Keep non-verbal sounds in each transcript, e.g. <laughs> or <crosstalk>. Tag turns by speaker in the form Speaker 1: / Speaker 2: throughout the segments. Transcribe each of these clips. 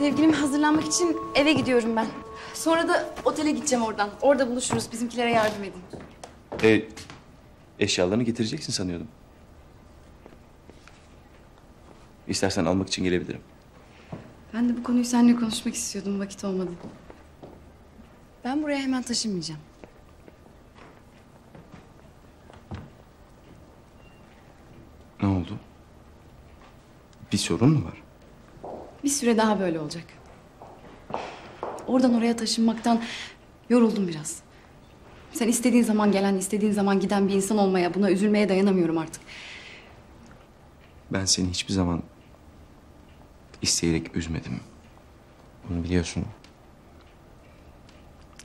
Speaker 1: Sevgilim hazırlanmak için eve gidiyorum ben. Sonra da otele gideceğim oradan. Orada buluşuruz. Bizimkilere yardım edin.
Speaker 2: E, eşyalarını getireceksin sanıyordum. İstersen almak için gelebilirim.
Speaker 1: Ben de bu konuyu seninle konuşmak istiyordum. Vakit olmadı. Ben buraya hemen taşınmayacağım.
Speaker 2: Ne oldu? Bir sorun mu var?
Speaker 1: Bir süre daha böyle olacak. Oradan oraya taşınmaktan yoruldum biraz. Sen istediğin zaman gelen, istediğin zaman giden bir insan olmaya, buna üzülmeye dayanamıyorum artık.
Speaker 2: Ben seni hiçbir zaman isteyerek üzmedim. Bunu biliyorsun.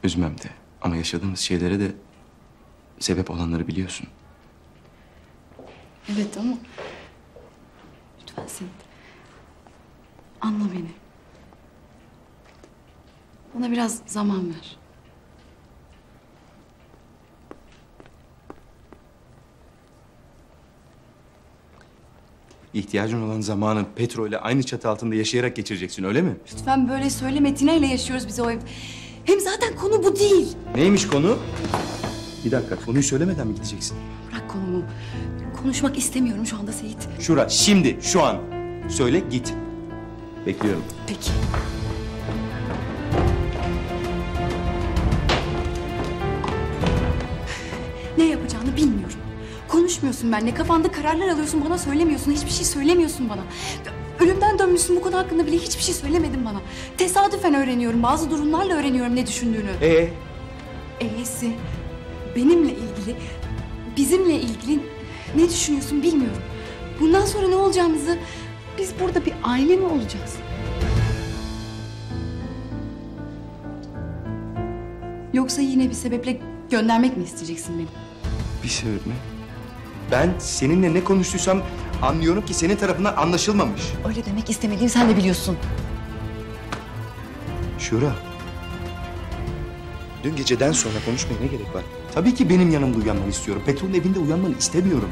Speaker 2: Üzmem de. Ama yaşadığımız şeylere de sebep olanları biliyorsun.
Speaker 1: Evet ama lütfen Seyit. Anla beni. Bana biraz zaman ver.
Speaker 2: İhtiyacın olan zamanı Petro ile aynı çatı altında yaşayarak geçireceksin öyle mi?
Speaker 1: Lütfen böyle söyleme. Tina ile yaşıyoruz biz o ev. Hem zaten konu bu değil.
Speaker 2: Neymiş konu? Bir dakika konuyu söylemeden mi gideceksin?
Speaker 1: Bırak konumu. Konuşmak istemiyorum şu anda Seyit.
Speaker 2: Şura şimdi şu an. Söyle git. Bekliyorum.
Speaker 1: Peki. Ne yapacağını bilmiyorum. Konuşmuyorsun benimle. Kafanda kararlar alıyorsun. Bana söylemiyorsun. Hiçbir şey söylemiyorsun bana. Ölümden dönmüşsün bu konu hakkında bile hiçbir şey söylemedin bana. Tesadüfen öğreniyorum. Bazı durumlarla öğreniyorum ne düşündüğünü.
Speaker 2: Ee?
Speaker 1: E'si benimle ilgili, bizimle ilgili ne düşünüyorsun bilmiyorum. Bundan sonra ne olacağımızı biz burada bir aile mi olacağız? Yoksa yine bir sebeple göndermek mi isteyeceksin beni?
Speaker 2: Bir sebep mi? Ben seninle ne konuştuysam anlıyorum ki senin tarafından anlaşılmamış.
Speaker 1: Öyle demek istemediğimi sen de biliyorsun.
Speaker 2: Şura. Dün geceden sonra konuşmaya ne gerek var? Tabii ki benim yanımda uyanmanı istiyorum. Petrol'ün evinde uyanmanı istemiyorum.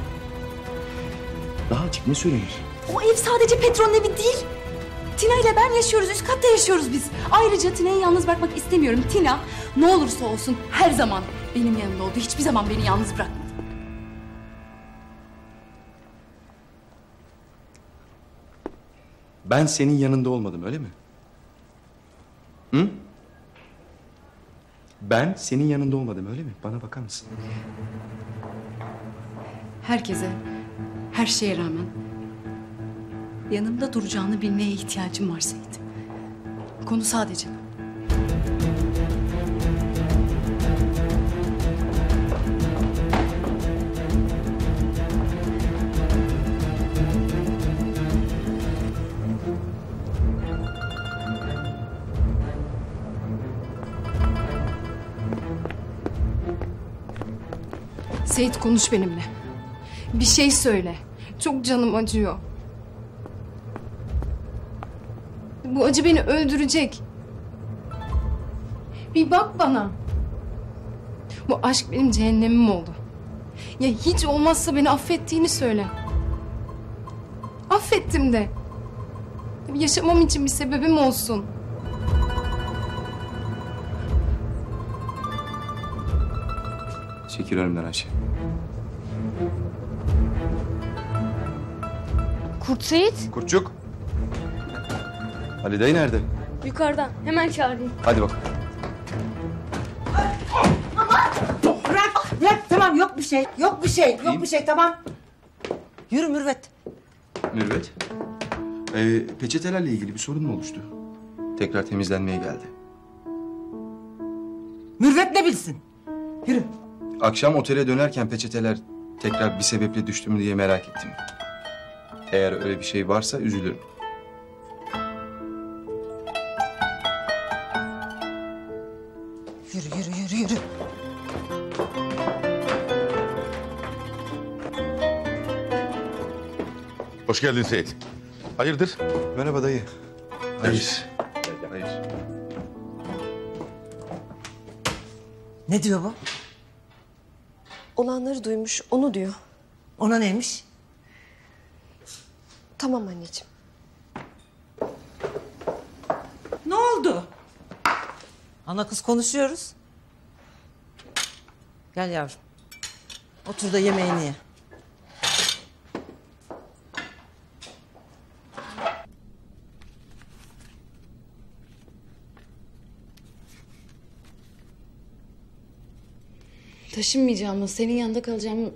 Speaker 2: Daha açık ne söylenir?
Speaker 1: O ev sadece Petron'un evi değil. Tina ile ben yaşıyoruz, üst katta yaşıyoruz biz. Ayrıca Tina'yı yalnız bırakmak istemiyorum. Tina ne olursa olsun her zaman benim yanımda oldu. Hiçbir zaman beni yalnız bırakmadı.
Speaker 2: Ben senin yanında olmadım öyle mi? Hı? Ben senin yanında olmadım öyle mi? Bana bakar mısın?
Speaker 1: Herkese, her şeye rağmen yanımda duracağını bilmeye ihtiyacım var Seyit. Konu sadece.
Speaker 3: Seyit konuş benimle. Bir şey söyle. Çok canım acıyor. Bu acı beni öldürecek. Bir bak bana. Bu aşk benim cehennemim oldu. Ya hiç olmazsa beni affettiğini söyle. Affettim de. Yaşamam için bir sebebim olsun.
Speaker 2: Çekil önümden Ayşe.
Speaker 4: Kurt Seyit
Speaker 2: Kurtçuk. Ali dayı nerede?
Speaker 4: yukarıdan hemen çağırayım.
Speaker 2: Hadi bak.
Speaker 5: Bırak, bırak tamam yok bir şey. Yok bir şey, yok bir şey tamam. Yürü Mürvet.
Speaker 2: Mürvet. Ee, peçetelerle ilgili bir sorun mu oluştu? Tekrar temizlenmeye geldi.
Speaker 5: Mürvet ne bilsin? Yürü.
Speaker 2: Akşam otele dönerken peçeteler tekrar bir sebeple düştü mü diye merak ettim. Eğer öyle bir şey varsa üzülürüm.
Speaker 6: Hoş geldin Seyit. Hayırdır?
Speaker 2: Merhaba dayı. Hayır. Hayır.
Speaker 5: Ne diyor bu?
Speaker 7: Olanları duymuş, onu diyor.
Speaker 5: Ona neymiş?
Speaker 7: Tamam anneciğim.
Speaker 5: Ana kız konuşuyoruz. Gel yavrum. Otur da yemeğini ye.
Speaker 4: Taşınmayacağımı, senin yanında kalacağımı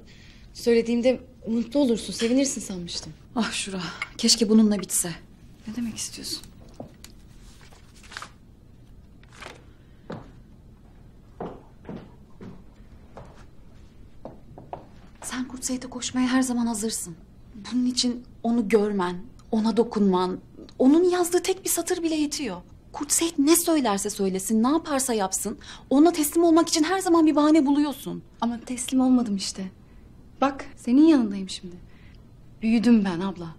Speaker 4: söylediğimde mutlu olursun, sevinirsin sanmıştım. Ah Şura, keşke bununla bitse. Ne demek istiyorsun? Sen Kurt Seyit'e koşmaya her zaman hazırsın. Bunun için onu görmen, ona dokunman, onun yazdığı tek bir satır bile yetiyor. Kurt Seyit ne söylerse söylesin, ne yaparsa yapsın, ona teslim olmak için her zaman bir bahane buluyorsun. Ama teslim olmadım işte. Bak, senin yanındayım şimdi. Büyüdüm ben abla.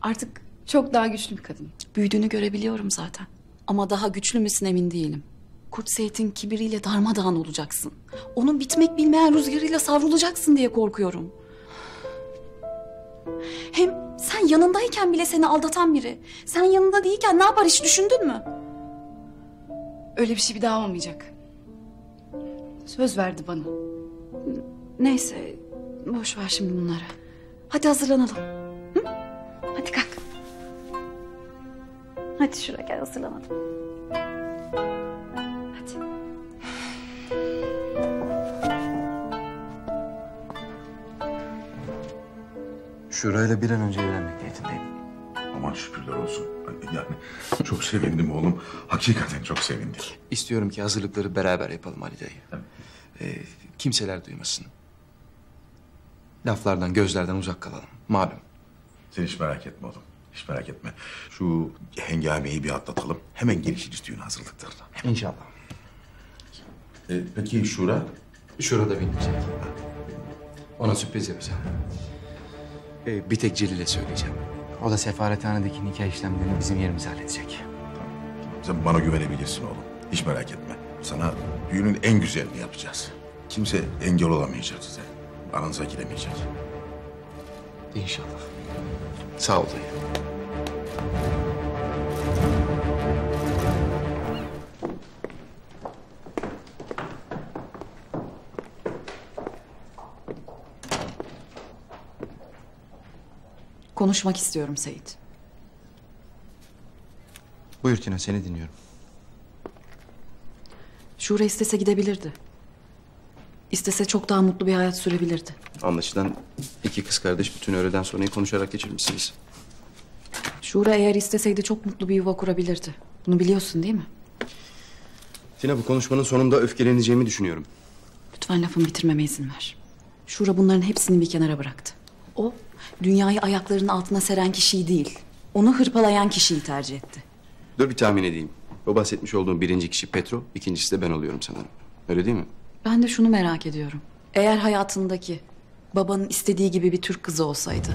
Speaker 4: Artık çok daha güçlü bir kadın. Büyüdüğünü görebiliyorum zaten. Ama daha güçlü müsün emin değilim. Kurt Seyit'in kibiriyle darmadağın olacaksın. Onun bitmek bilmeyen rüzgarıyla savrulacaksın diye korkuyorum. Hem sen yanındayken bile seni aldatan biri. Sen yanında değilken ne yapar hiç düşündün mü? Öyle bir şey bir daha olmayacak. Söz verdi bana. Neyse boş ver şimdi bunları. Hadi hazırlanalım. Hı? Hadi kalk. Hadi şuraya gel hazırlanalım.
Speaker 2: Şurayla bir an önce evlenmek niyetindeyim.
Speaker 6: Aman şükürler olsun. Yani çok sevindim oğlum. Hakikaten çok sevindim.
Speaker 2: İstiyorum ki hazırlıkları beraber yapalım Ali dayı. Ee, kimseler duymasın. Laflardan, gözlerden uzak kalalım. Malum.
Speaker 6: Sen hiç merak etme oğlum. Hiç merak etme. Şu hengameyi bir atlatalım. Hemen girişiriz düğün hazırlıklarına.
Speaker 2: İnşallah.
Speaker 6: Ee, peki Şura?
Speaker 2: Şurada binecek. Ona sürpriz yapacağım. Ee, bir tek Celil'e söyleyeceğim. O da sefarethanedeki nikah işlemlerini bizim yerimize halledecek.
Speaker 6: Sen bana güvenebilirsin oğlum. Hiç merak etme. Sana düğünün en güzelini yapacağız. Kimse engel olamayacak size. Aranıza giremeyecek.
Speaker 2: İnşallah. Sağ ol dayı.
Speaker 4: Konuşmak istiyorum Seyit.
Speaker 2: Buyur Tina seni dinliyorum.
Speaker 4: Şure istese gidebilirdi. İstese çok daha mutlu bir hayat sürebilirdi.
Speaker 2: Anlaşılan iki kız kardeş bütün öğleden sonrayı konuşarak geçirmişsiniz.
Speaker 4: Şure eğer isteseydi çok mutlu bir yuva kurabilirdi. Bunu biliyorsun değil mi?
Speaker 2: Tina bu konuşmanın sonunda öfkeleneceğimi düşünüyorum.
Speaker 4: Lütfen lafımı bitirmeme izin ver. Şura bunların hepsini bir kenara bıraktı. O, dünyayı ayaklarının altına seren kişiyi değil, onu hırpalayan kişiyi tercih etti.
Speaker 2: Dur bir tahmin edeyim. O bahsetmiş olduğum birinci kişi Petro, ikincisi de ben oluyorum sanırım. Öyle değil mi?
Speaker 4: Ben de şunu merak ediyorum. Eğer hayatındaki babanın istediği gibi bir Türk kızı olsaydı...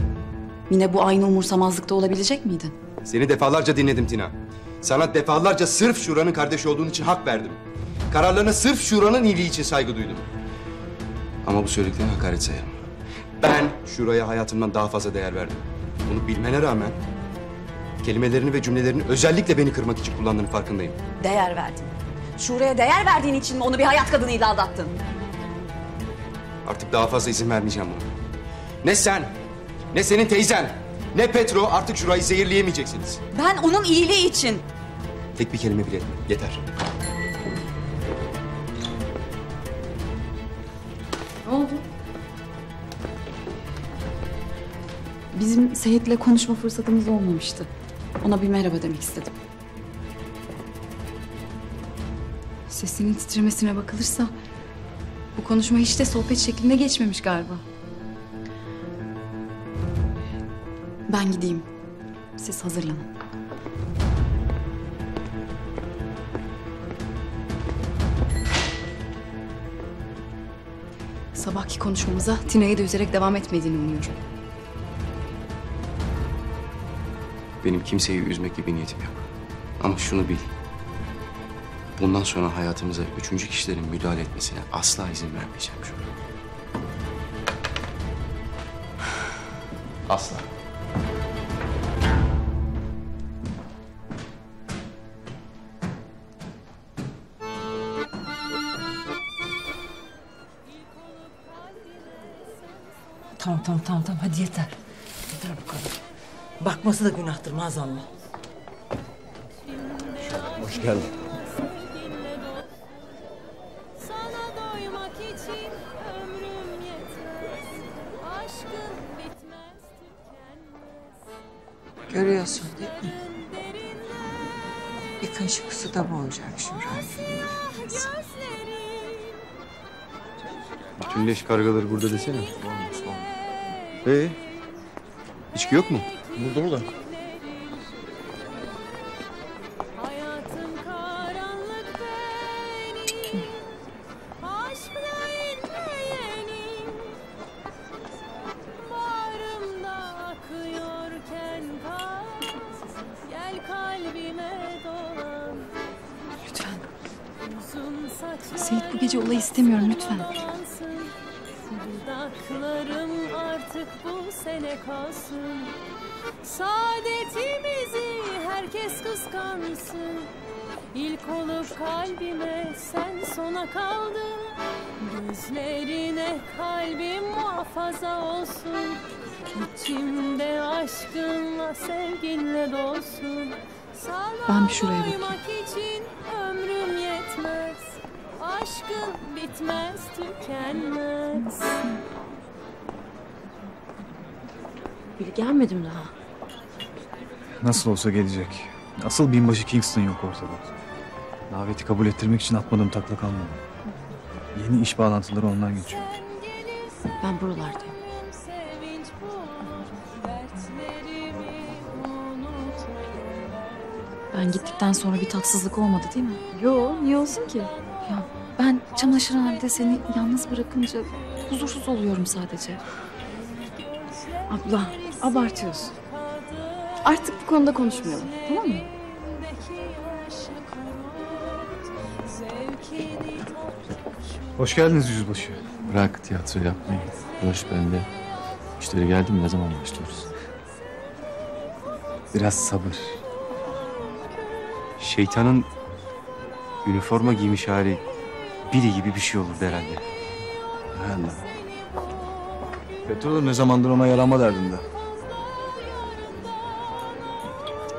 Speaker 4: ...yine bu aynı umursamazlıkta olabilecek miydin?
Speaker 2: Seni defalarca dinledim Tina. Sana defalarca sırf Şura'nın kardeşi olduğun için hak verdim. Kararlarına sırf Şura'nın iyiliği için saygı duydum. Ama bu söylediklerini hakaret sayarım. Ben Şura'ya hayatımdan daha fazla değer verdim. Bunu bilmene rağmen kelimelerini ve cümlelerini özellikle beni kırmak için kullandığını farkındayım.
Speaker 4: Değer verdin. Şure'ye değer verdiğin için mi onu bir hayat kadınıyla aldattın?
Speaker 2: Artık daha fazla izin vermeyeceğim buna. Ne sen, ne senin teyzen, ne Petro artık Şura'yı zehirleyemeyeceksiniz.
Speaker 4: Ben onun iyiliği için.
Speaker 2: Tek bir kelime bile etme. Yeter.
Speaker 4: Ne oldu? Bizim Seyit'le konuşma fırsatımız olmamıştı. Ona bir merhaba demek istedim. Sesinin titremesine bakılırsa... ...bu konuşma hiç de sohbet şeklinde geçmemiş galiba. Ben gideyim. Siz hazırlanın. Sabahki konuşmamıza Tina'yı da üzerek devam etmediğini umuyorum.
Speaker 2: Benim kimseyi üzmek gibi niyetim yok. Ama şunu bil. Bundan sonra hayatımıza üçüncü kişilerin müdahale etmesine asla izin vermeyeceğim şu <sighs> Asla.
Speaker 5: Tamam tamam tamam tamam hadi yeter. Yeter bu kadar. Bakması da günahtır maazallah.
Speaker 2: Hoş geldin.
Speaker 7: Sana doymak için ömrüm yetmez. Aşkın bitmez, tükenmez.
Speaker 8: Görüyorsun değil mi? Bir kaşık suda boğacak Şümra.
Speaker 7: gözlerin
Speaker 2: Bütün leş kargaları burada desene. Ee, içki yok mu? Burada burada.
Speaker 7: Hayatım karanlık benim Aşkla inleyenim Bağrımda akıyorken kan Gel kalbime dolan
Speaker 1: Lütfen.
Speaker 7: Uzun saçlarım
Speaker 1: Seyit bu gece olay istemiyorum lütfen.
Speaker 7: Artık bu sene kalsın. Saadetimizi herkes kıskansın. İlk olup kalbime sen sona kaldın. Gözlerine kalbim muhafaza olsun. İçimde aşkınla sevginle dolsun. Sana
Speaker 1: Ben şuraya bakayım.
Speaker 7: için ömrüm yetmez. Aşkın bitmez tükenmez
Speaker 4: Biri gelmedi mi daha?
Speaker 9: Nasıl olsa gelecek. Asıl binbaşı Kingston yok ortada. Daveti kabul ettirmek için atmadığım takla kalmadı. Yeni iş bağlantıları ondan geçiyor.
Speaker 4: Ben buralardayım.
Speaker 1: Ben gittikten sonra bir tatsızlık olmadı değil mi?
Speaker 3: Yo niye olsun ki?
Speaker 1: Ya ben çamaşırhanede seni yalnız bırakınca huzursuz oluyorum sadece.
Speaker 3: Abla abartıyorsun. Artık bu konuda konuşmayalım tamam mı?
Speaker 9: Hoş geldiniz yüzbaşı.
Speaker 10: Bırak tiyatro yapmayı. Boş bende. Müşteri geldi mi ne zaman başlıyoruz?
Speaker 2: Biraz sabır. Şeytanın üniforma giymiş hali biri gibi bir şey olurdu herhalde.
Speaker 9: Allah. Petrol ne zamandır ona yaranma derdinde.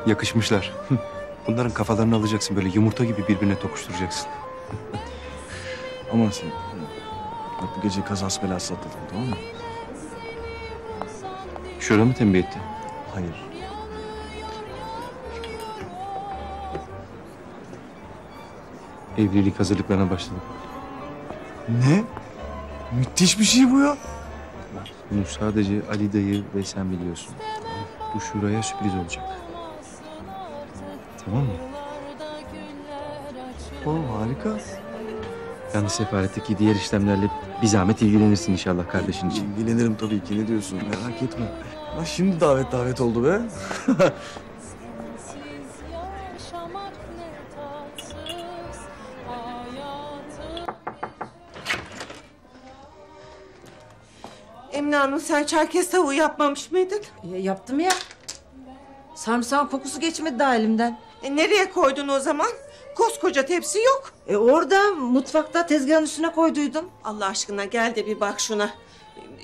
Speaker 2: Yakışmışlar. <laughs> Bunların kafalarını alacaksın böyle yumurta gibi birbirine tokuşturacaksın. <laughs>
Speaker 9: Aman sen. Bak bu gece kazası belası atladın tamam mı?
Speaker 2: Şurada mı tembih etti?
Speaker 9: Hayır.
Speaker 2: Evlilik hazırlıklarına başladık.
Speaker 9: Ne? Müthiş bir şey bu ya.
Speaker 2: Bunu sadece Ali dayı ve sen biliyorsun. Bu şuraya sürpriz olacak. Tamam mı?
Speaker 9: O harika.
Speaker 2: Yalnız sefaletteki diğer işlemlerle bir zahmet ilgilenirsin inşallah kardeşin için.
Speaker 9: İlgilenirim tabii ki ne diyorsun merak etme. Ha şimdi davet davet oldu be. <laughs>
Speaker 8: Emine Hanım sen çerkez tavuğu yapmamış mıydın?
Speaker 5: E, yaptım ya. Sarımsağın kokusu geçmedi daha elimden.
Speaker 8: E, nereye koydun o zaman? Koskoca tepsi yok.
Speaker 5: E orada mutfakta tezgahın üstüne koyduydum.
Speaker 8: Allah aşkına gel de bir bak şuna.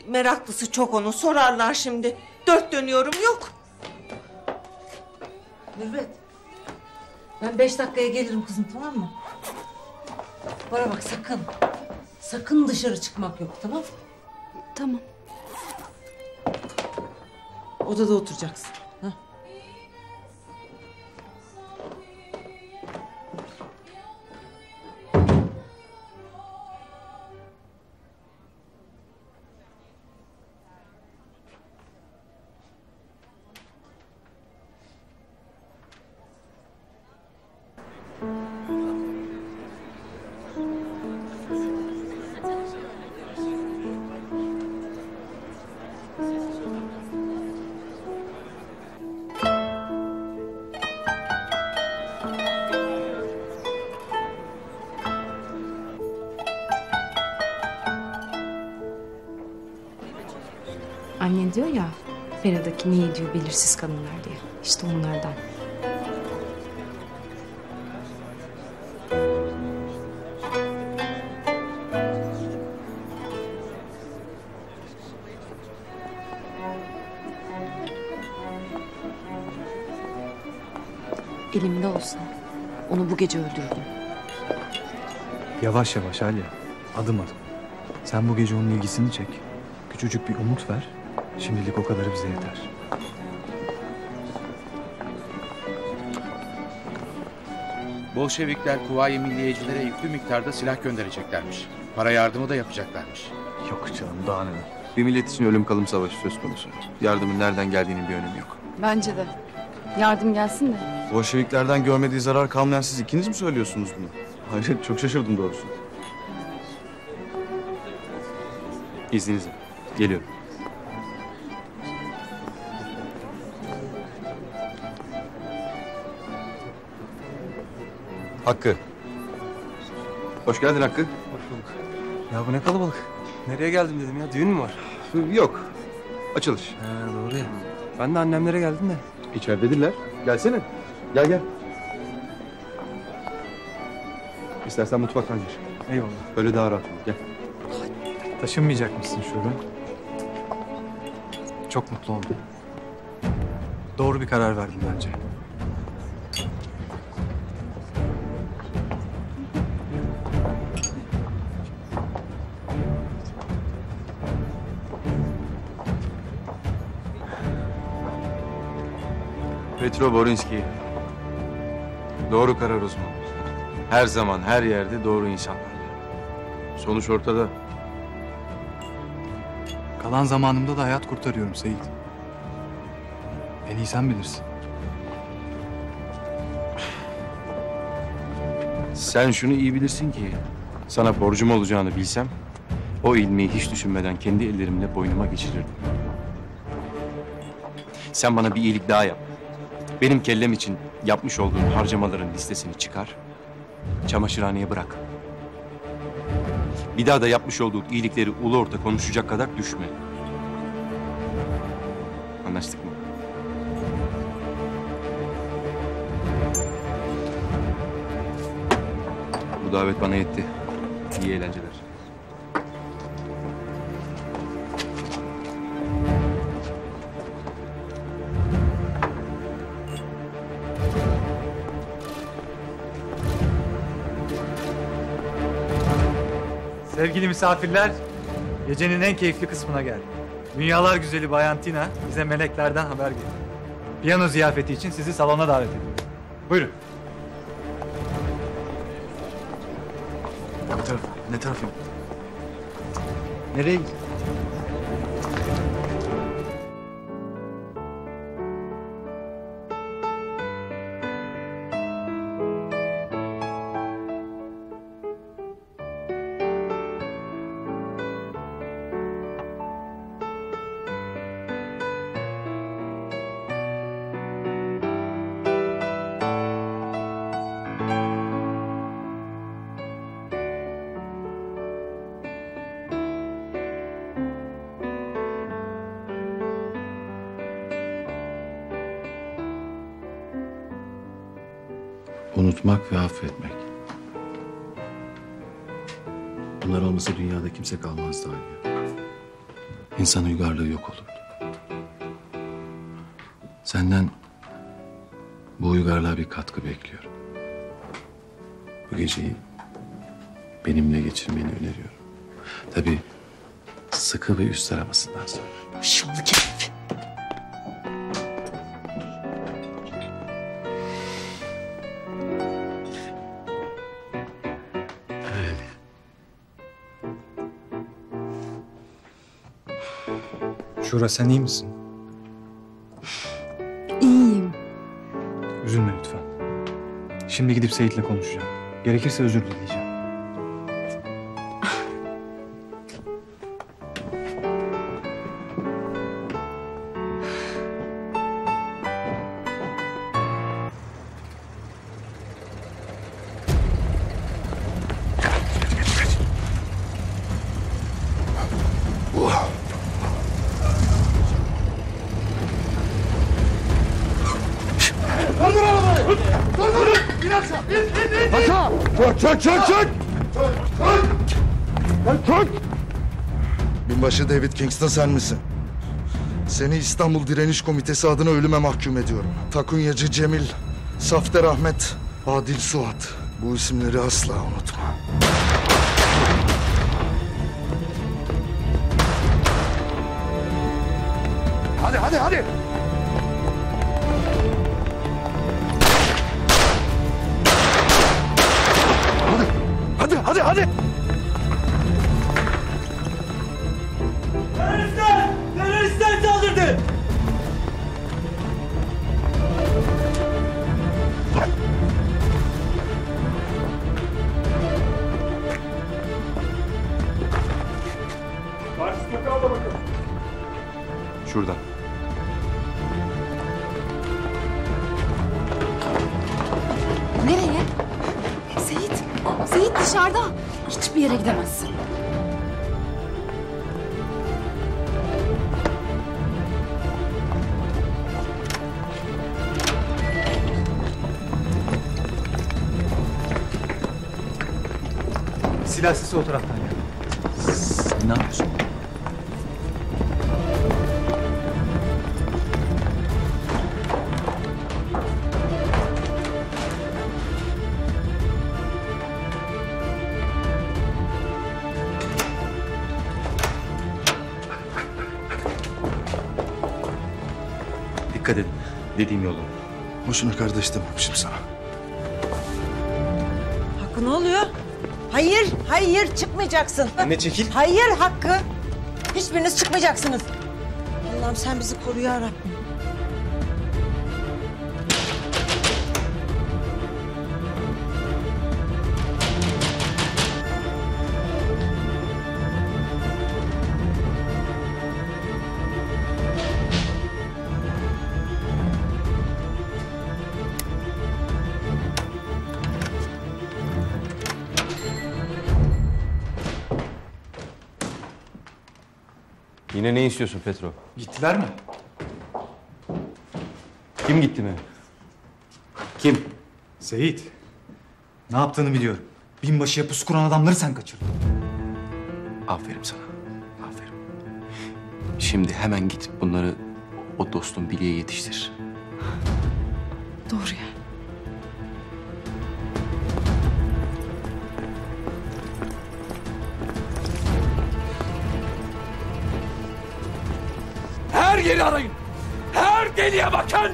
Speaker 8: Meraklısı çok onu sorarlar şimdi. Dört dönüyorum yok.
Speaker 5: Mürvet. Ben beş dakikaya gelirim kızım tamam mı? Bana bak sakın. Sakın dışarı çıkmak yok tamam
Speaker 1: Tamam.
Speaker 5: Odada oturacaksın.
Speaker 3: Annen diyor ya Fera'daki niye diyor belirsiz kadınlar diye. İşte onlardan.
Speaker 4: Elimde olsa onu bu gece öldürdüm.
Speaker 9: Yavaş yavaş Alya. Adım adım. Sen bu gece onun ilgisini çek. Küçücük bir umut ver. Şimdilik o kadarı bize yeter.
Speaker 11: Bolşevikler Kuvayi Milliyecilere yüklü miktarda silah göndereceklermiş. Para yardımı da yapacaklarmış.
Speaker 9: Yok canım daha neler.
Speaker 2: Bir millet için ölüm kalım savaşı söz konusu. Yardımın nereden geldiğinin bir önemi yok.
Speaker 1: Bence de. Yardım gelsin de.
Speaker 10: Bolşeviklerden görmediği zarar kalmayan siz ikiniz mi söylüyorsunuz bunu? Hayır çok şaşırdım doğrusu.
Speaker 2: İzninizle. Geliyorum.
Speaker 12: Hakkı. Hoş geldin Hakkı.
Speaker 10: Ya bu ne kalabalık. Nereye geldim dedim ya düğün mü var?
Speaker 12: Yok. Açılış.
Speaker 10: He doğru ya. Ben de annemlere geldim de.
Speaker 12: İçeridedirler. Gelsene. Gel gel. İstersen mutfaktan gir.
Speaker 9: Eyvallah.
Speaker 12: Öyle daha rahat olur. Gel.
Speaker 9: Taşınmayacak mısın şurada? Çok mutlu oldum. Doğru bir karar verdin bence.
Speaker 2: Petro Borinski. Doğru karar uzmanı. Her zaman, her yerde doğru insanlar. Sonuç ortada.
Speaker 9: Kalan zamanımda da hayat kurtarıyorum Seyit. En iyi sen bilirsin.
Speaker 2: Sen şunu iyi bilirsin ki sana borcum olacağını bilsem o ilmiyi hiç düşünmeden kendi ellerimle boynuma geçirirdim. Sen bana bir iyilik daha yap. Benim kellem için yapmış olduğun harcamaların listesini çıkar. Çamaşırhaneye bırak. Bir daha da yapmış olduğu iyilikleri ulu orta konuşacak kadar düşme. Anlaştık mı? Bu davet bana yetti. İyi eğlenceler.
Speaker 9: Sevgili misafirler, gecenin en keyifli kısmına geldik. Dünyalar güzeli Bayan Tina bize meleklerden haber getirdi. Piyano ziyafeti için sizi salona davet ediyorum. Buyurun.
Speaker 10: Ne taraf? Ne taraf?
Speaker 9: Nereye
Speaker 2: Unutmak Bunlar olmasa dünyada kimse kalmazdı Aliye. İnsan uygarlığı yok olurdu. Senden bu uygarlığa bir katkı bekliyorum. Bu geceyi benimle geçirmeni öneriyorum. Tabii sıkı bir üst aramasından sonra.
Speaker 13: Şunu herif.
Speaker 9: Şura sen iyi misin?
Speaker 1: İyiyim.
Speaker 9: Üzülme lütfen. Şimdi gidip Seyit'le konuşacağım. Gerekirse özür dileyeceğim.
Speaker 14: Çök çök çök çök! Çök!
Speaker 15: Binbaşı David Kingston sen misin? Seni İstanbul Direniş Komitesi adına ölüme mahkum ediyorum. Takunyacı Cemil Safter Ahmet, Adil Suat. Bu isimleri asla unutma.
Speaker 9: Silah sesi o taraftan gel.
Speaker 16: Ne yapıyorsun?
Speaker 2: Dikkat edin. Dediğim yolu.
Speaker 15: Boşuna kardeş dememişim sana.
Speaker 8: Hayır, hayır çıkmayacaksın.
Speaker 2: Anne çekil.
Speaker 8: Hayır Hakkı. Hiçbiriniz çıkmayacaksınız. Allah'ım sen bizi koru ya Rabbim.
Speaker 10: Yine ne istiyorsun Petro?
Speaker 9: Gittiler mi?
Speaker 10: Kim gitti mi? Kim?
Speaker 9: Seyit. Ne yaptığını biliyorum. Binbaşıya pusu kuran adamları sen kaçırdın.
Speaker 2: Aferin sana. Aferin. Şimdi hemen git bunları o dostun Billy'e yetiştir.
Speaker 1: Doğru ya.
Speaker 17: Her yeri arayın! Her deliğe bakın!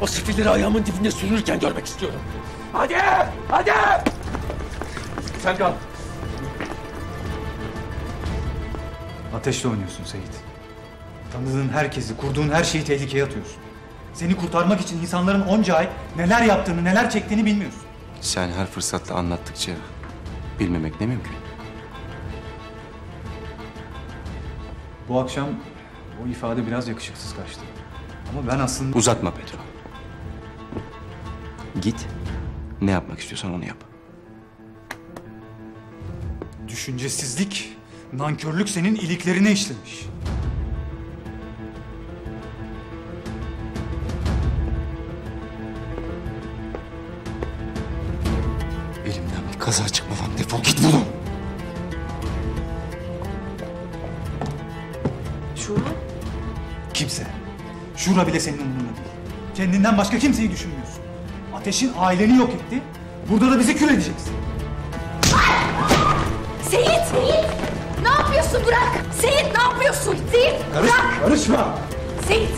Speaker 17: O sefilleri ayağımın dibinde sürünürken görmek istiyorum. Hadi! Hadi! Sen kal.
Speaker 9: Ateşle oynuyorsun Seyit. Tanıdığın herkesi, kurduğun her şeyi tehlikeye atıyorsun. Seni kurtarmak için insanların onca ay neler yaptığını, neler çektiğini bilmiyorsun.
Speaker 2: Sen her fırsatta anlattıkça bilmemek ne mümkün.
Speaker 9: Bu akşam o ifade biraz yakışıksız kaçtı. Ama ben aslında...
Speaker 2: Uzatma Petro. Git. Ne yapmak istiyorsan onu yap.
Speaker 9: Düşüncesizlik, nankörlük senin iliklerine işlemiş.
Speaker 2: Elimden bir kaza çıkmadan
Speaker 1: Şura
Speaker 9: bile senin umurunda değil. Kendinden başka kimseyi düşünmüyorsun. Ateşin aileni yok etti. Burada da bizi kül edeceksin.
Speaker 1: Seyit! Seyit! Ne yapıyorsun bırak? Seyit ne yapıyorsun? Seyit bırak!
Speaker 9: Karışma!
Speaker 1: Seyit!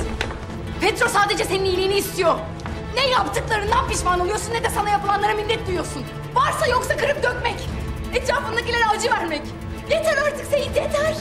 Speaker 1: Petro sadece senin iyiliğini istiyor. Ne yaptıklarından pişman oluyorsun ne de sana yapılanlara minnet duyuyorsun. Varsa yoksa kırıp dökmek. Etrafındakilere acı vermek. Yeter artık Seyit yeter.